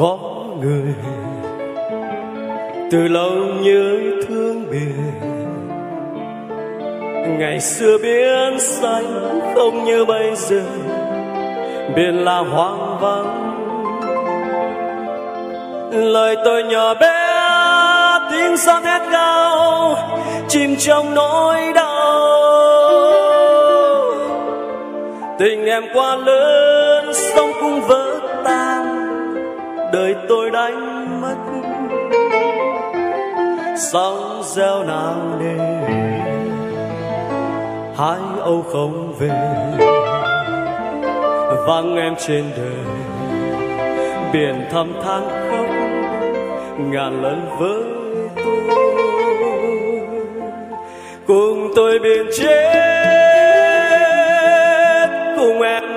có người từ lâu nhớ thương biển ngày xưa biển xanh không như bây giờ, biển là hoang vắng. Lời tôi nhỏ bé, tiếng gió thét cao, chìm trong nỗi đau. Tình em quá lớn sống cũng vỡ đời tôi đánh mất sóng gieo nào nề? Hai âu không về. Vắng em trên đời. Biển thầm than khóc. Ngàn lần với tôi cùng tôi biển chết. Cùng em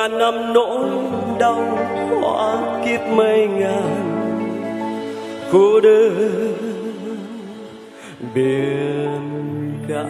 ngàn năm nỗi đau hóa kiếp mây ngàn. Cô đơn biển cả.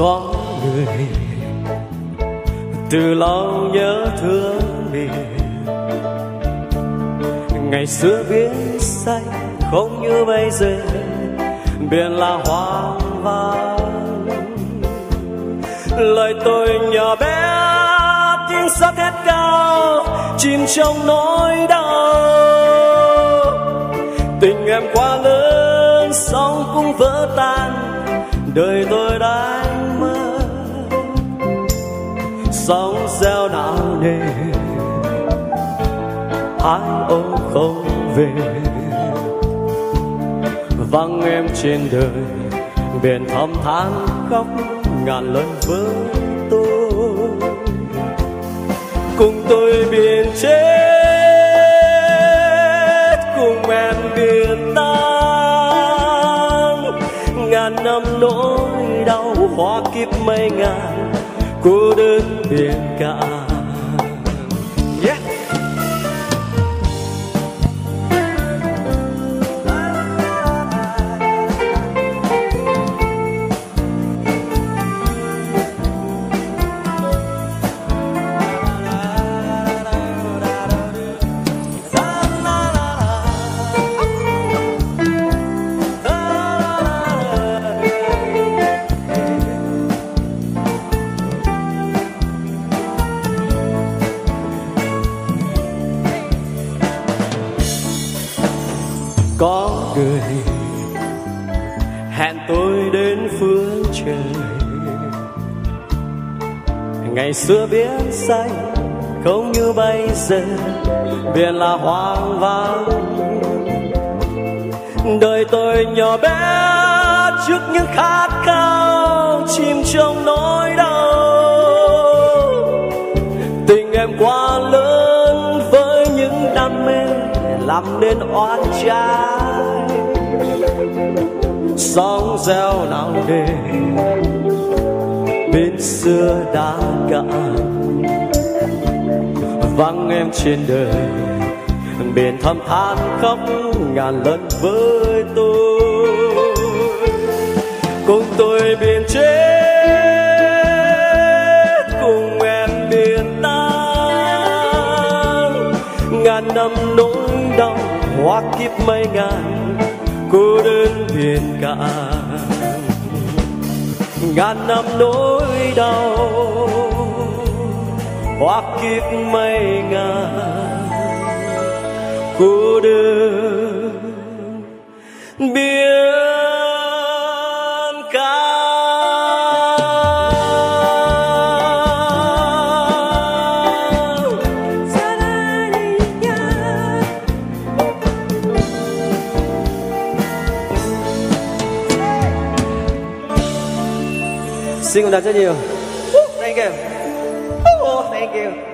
Có người. Từ lâu nhớ thương biển ngày xưa biển xanh không như bây giờ, biển là hoang vắng. Lời tôi nhỏ bé, tiếng sắt hết cao, chìm trong nỗi đau. Tình em quá lớn, sóng cũng vỡ tan đời tôi đánh mất sóng gieo não nề, hai ô không về. Vắng em trên đời, biển thầm than khóc ngàn lần với tôi. Cùng tôi biển chết, cùng em biển ta ngàn năm nỗi đau hóa kiếp mây ngàn cô đơn biển cả có người hẹn tôi đến phương trời. Ngày xưa biển xanh không như bây giờ, biển là hoang vắng. Đời tôi nhỏ bé, trước những khát khao chìm trong nỗi đau. Tình em quá làm nên oan trái. Sóng gieo nào để bên xưa đã cạn. Vắng em trên đời, biển thầm than khóc ngàn lần với tôi. Cùng tôi biển trên hoặc kiếp mây ngàn cô đơn biển cả ngàn năm nỗi đau hoặc kiếp mây ngàn cô đơn biển xin cảm ơn rất nhiều. Thank you. Thank you